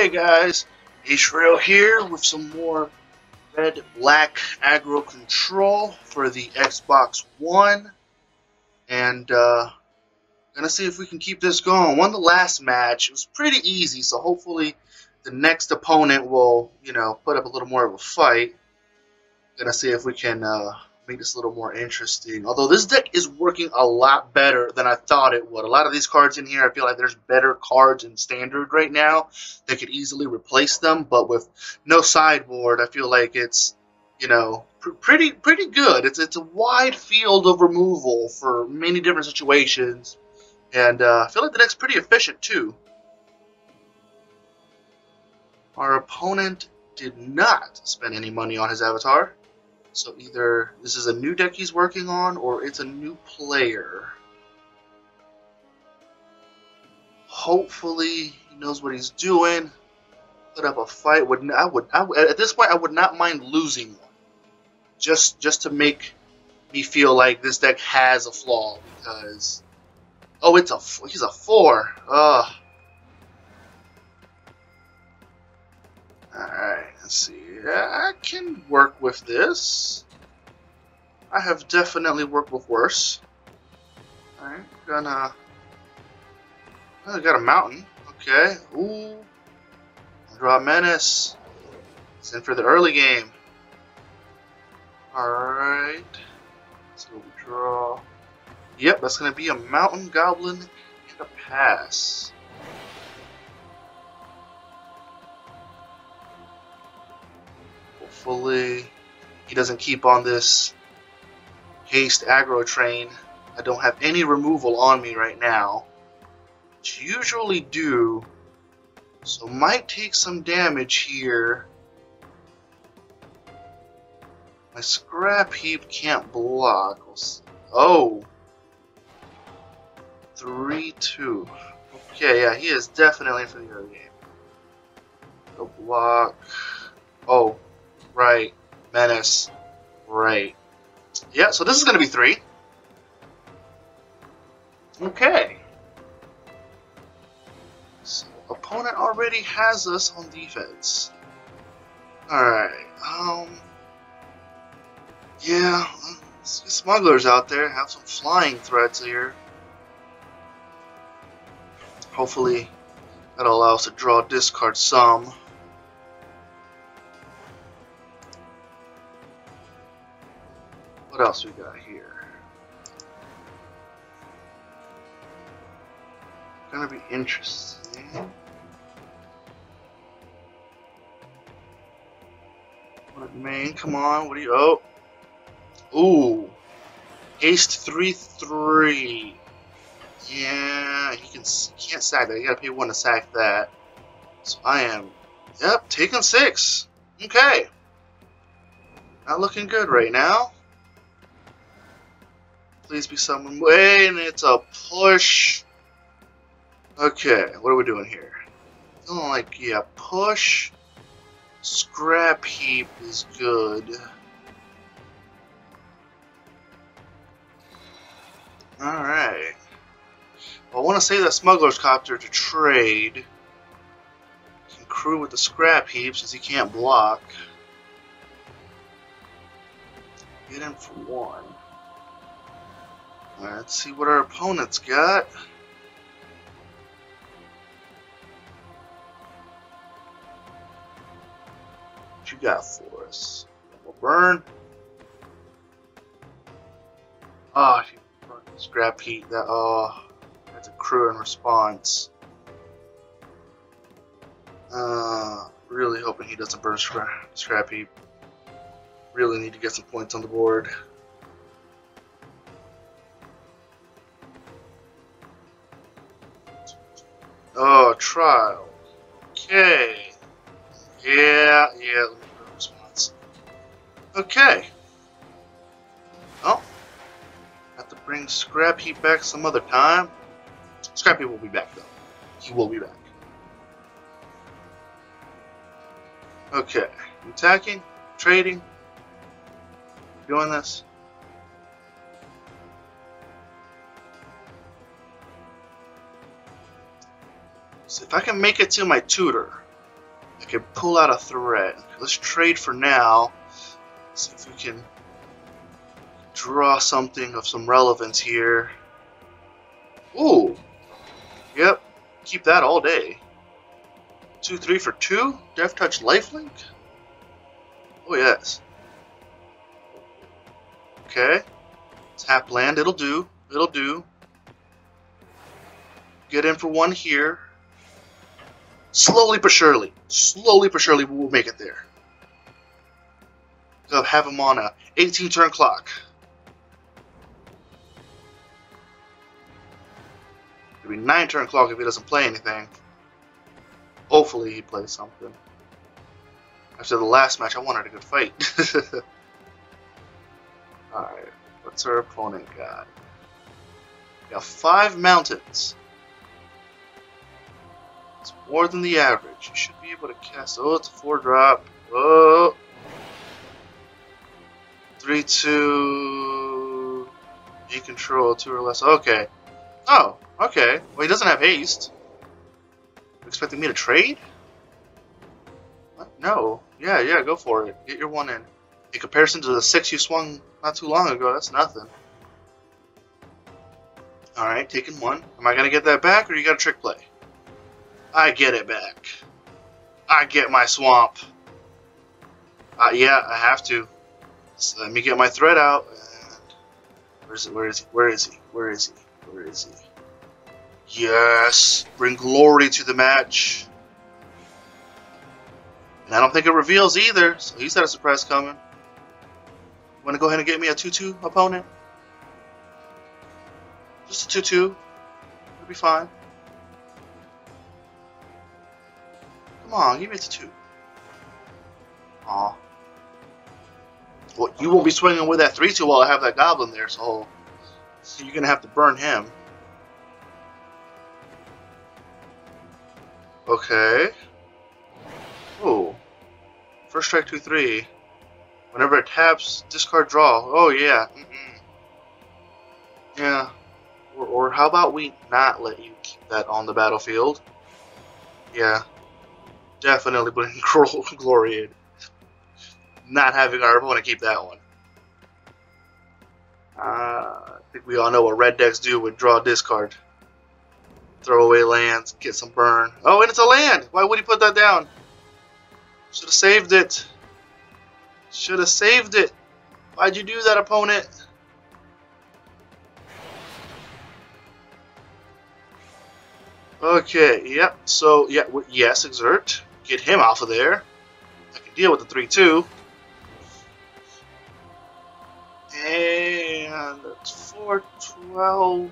Hey guys, Ace Reel here with some more red black aggro control for the Xbox One. And uh gonna see if we can keep this going. Won the last match. It was pretty easy, so hopefully the next opponent will, you know, put up a little more of a fight. Gonna see if we can uh make this a little more interesting. Although this deck is working a lot better than I thought it would. A lot of these cards in here, I feel like there's better cards in Standard right now that could easily replace them. But with no sideboard, I feel like it's, you know, pr pretty pretty good. It's it's a wide field of removal for many different situations. And uh, I feel like the deck's pretty efficient too. Our opponent did not spend any money on his avatar. So either this is a new deck he's working on, or it's a new player. Hopefully he knows what he's doing. Put up a fight. Would I would I, at this point I would not mind losing one, just just to make me feel like this deck has a flaw because oh it's a he's a four. Ugh. Let's see. I can work with this. I have definitely worked with worse. I'm gonna... Oh, I got a mountain. Okay. Ooh. Draw Menace. It's in for the early game. Alright. So draw. Yep, that's gonna be a mountain goblin and a pass. Hopefully he doesn't keep on this haste aggro train. I don't have any removal on me right now. Which usually do. So might take some damage here. My scrap heap can't block. Oh. 3-2. Okay, yeah, he is definitely for the early game. Go block. Oh, Right. Menace. Right. Yeah, so this is going to be three. Okay. So, opponent already has us on defense. Alright, um... Yeah, smugglers out there have some flying threats here. Hopefully, that'll allow us to draw discard some. What else we got here? Gonna be interesting. What main? Come on. What do you? Oh. Ooh. Haste three three. Yeah, he can. He can't sack that. You gotta pay one to sack that. So I am. Yep, taking six. Okay. Not looking good right now. Please be someone. Wait, it's a push. Okay, what are we doing here? Feeling like, yeah, push. Scrap heap is good. Alright. Well, I want to save that smuggler's copter to trade. Can crew with the scrap heap since he can't block. Get him for one. Let's see what our opponent's got. What you got for us? We'll burn. Oh, scrap heap. That oh, that's a crew in response. Uh, really hoping he doesn't burn scrap, scrap heap. Really need to get some points on the board. Oh, trial. Okay. Yeah, yeah, let me response. Okay. Oh. Have to bring Scrap Heap back some other time. Scrap Heap will be back, though. He will be back. Okay. Attacking? Trading? Doing this? If I can make it to my tutor, I can pull out a threat. Let's trade for now. See if we can draw something of some relevance here. Ooh. Yep. Keep that all day. Two, three for two? Death Touch Lifelink? Oh, yes. Okay. Tap land. It'll do. It'll do. Get in for one here. Slowly but surely. Slowly but surely we will make it there. So have him on a 18 turn clock. It'll be 9 turn clock if he doesn't play anything. Hopefully he plays something. After the last match, I wanted a good fight. Alright, what's our opponent got? We got five mountains. It's more than the average. You should be able to cast. Oh, it's a four drop. Oh. Three, two. You control two or less. Okay. Oh, okay. Well, he doesn't have haste. You expecting me to trade? What? No. Yeah, yeah, go for it. Get your one in. In comparison to the six you swung not too long ago, that's nothing. Alright, taking one. Am I going to get that back, or you got a trick play? I get it back. I get my swamp. Uh, yeah, I have to. So let me get my thread out. And where's it? Where is he? Where is he? Where is he? Where is he? Yes! Bring glory to the match. And I don't think it reveals either, so he's got a surprise coming. Want to go ahead and get me a 2-2 opponent? Just a 2-2. It'll be fine. Come on, give me the two. Aw. Well, you won't be swinging with that 3-2 while I have that goblin there, so, so you're going to have to burn him. Okay. Oh. First strike 2-3. Whenever it taps, discard draw. Oh, yeah. Mm -mm. Yeah. Or, or how about we not let you keep that on the battlefield? Yeah definitely putting glory in. Not having our opponent keep that one. Uh, I think we all know what red decks do with draw discard. Throw away lands, get some burn. Oh, and it's a land! Why would he put that down? Should have saved it. Should have saved it. Why'd you do that, opponent? Okay, yep. So, yeah, yes, exert get him off of there. I can deal with the 3-2. And it's 4-12.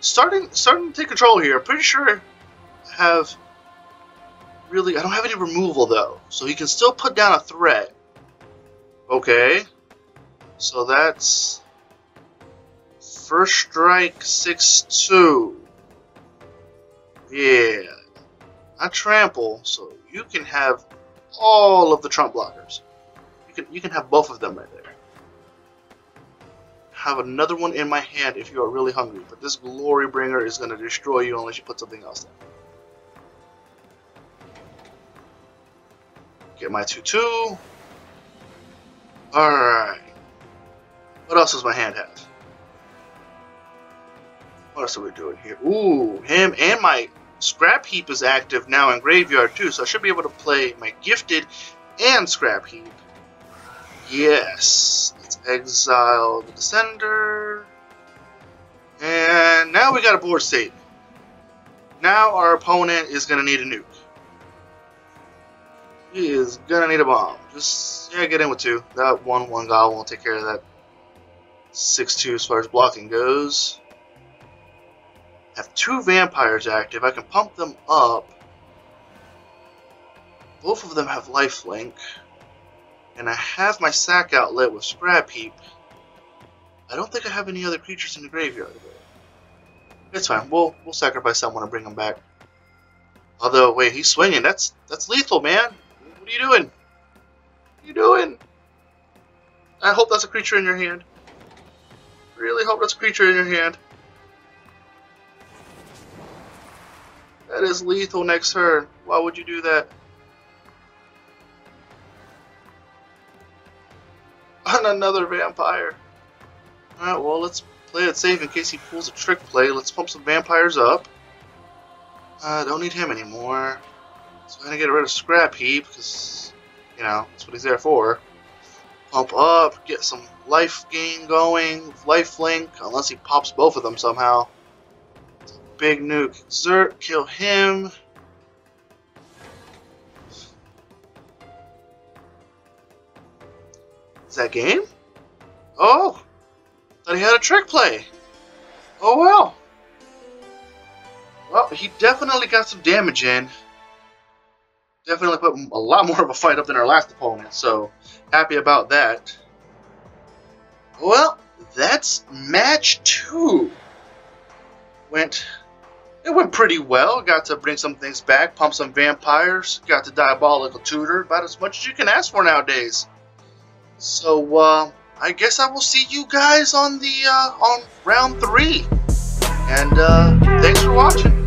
Starting, starting to take control here. I'm pretty sure I have really... I don't have any removal, though. So he can still put down a threat. Okay. So that's... First strike, 6-2. Yeah not trample, so you can have all of the chump blockers. You can you can have both of them right there. Have another one in my hand if you are really hungry, but this glory bringer is going to destroy you unless you put something else there. Get my 2-2. Alright. What else does my hand have? What else are we doing here? Ooh, him and my Scrap Heap is active now in Graveyard too, so I should be able to play my Gifted and Scrap Heap. Yes, let's exile the Descender. And now we got a board state. Now our opponent is going to need a nuke. He is going to need a bomb. Just, yeah, get in with two. That 1-1 Goblin won't take care of that 6-2 as far as blocking goes have two vampires active. I can pump them up. Both of them have lifelink. And I have my sack outlet with Scrap Heap. I don't think I have any other creatures in the graveyard. It's fine. We'll we'll sacrifice someone and bring them back. Although, wait, he's swinging. That's that's lethal, man. What are you doing? What are you doing? I hope that's a creature in your hand. Really hope that's a creature in your hand. is lethal next turn. Why would you do that? On another vampire. Alright, well, let's play it safe in case he pulls a trick play. Let's pump some vampires up. Uh, don't need him anymore. So I'm going to get rid of Scrap Heap because, you know, that's what he's there for. Pump up, get some life gain going, life link, unless he pops both of them somehow. Big nuke, exert, kill him. Is that game? Oh! Thought he had a trick play. Oh well. Well, he definitely got some damage in. Definitely put a lot more of a fight up than our last opponent, so happy about that. Well, that's match two. Went it went pretty well. Got to bring some things back, pump some vampires, got the diabolical tutor, about as much as you can ask for nowadays. So uh, I guess I will see you guys on the uh, on round three. And uh, thanks for watching.